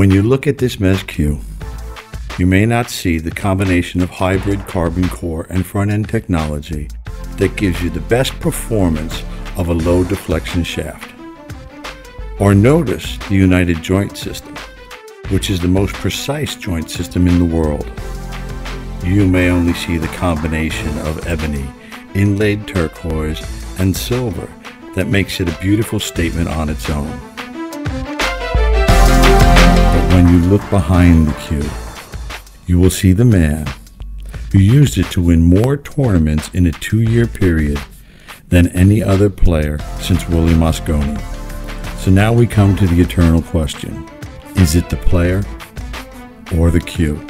When you look at this Mezz cue, you may not see the combination of hybrid carbon core and front end technology that gives you the best performance of a low deflection shaft. Or notice the United Joint System, which is the most precise joint system in the world. You may only see the combination of ebony, inlaid turquoise, and silver that makes it a beautiful statement on its own. Look behind the cue, you will see the man who used it to win more tournaments in a two year period than any other player since Willie Mosconi. So now we come to the eternal question Is it the player or the cue?